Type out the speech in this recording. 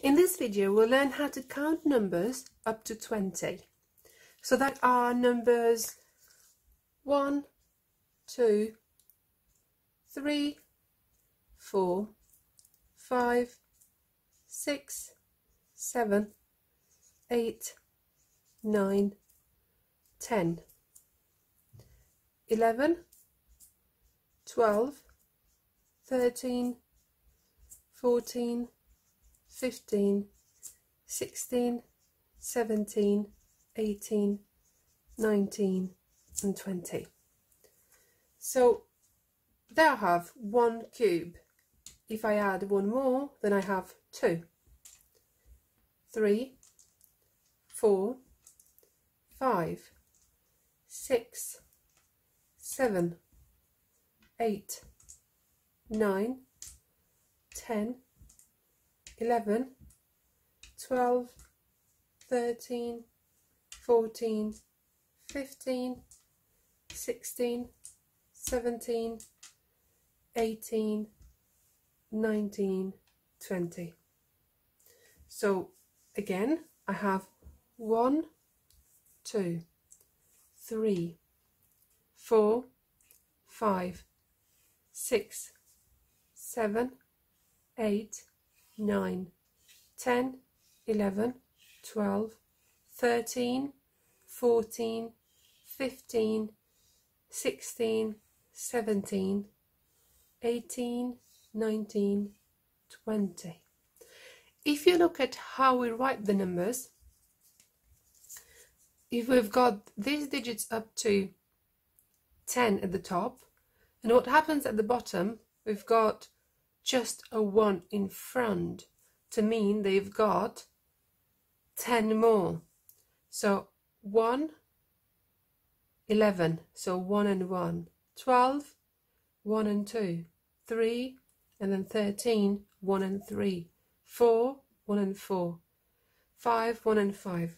In this video we'll learn how to count numbers up to 20. So that are numbers 1, 2, 3, 4, 5, 6, 7, 8, 9, 10, 11, 12, 13, 14, 15, 16, 17, 18, 19 and 20. So there I have one cube. If I add one more, then I have two, three, four, five, six, seven, eight, nine, ten, eleven, twelve, thirteen, fourteen, fifteen, sixteen, seventeen, eighteen, nineteen, twenty. So again, I have one, two, three, four, five, six, seven, eight, nine, ten, eleven, twelve, thirteen, fourteen, fifteen, sixteen, seventeen, eighteen, nineteen, twenty. If you look at how we write the numbers, if we've got these digits up to 10 at the top, and what happens at the bottom, we've got just a 1 in front to mean they've got 10 more. So 1, 11, so 1 and 1, 12, 1 and 2, 3, and then 13, 1 and 3, 4, 1 and 4, 5, 1 and 5,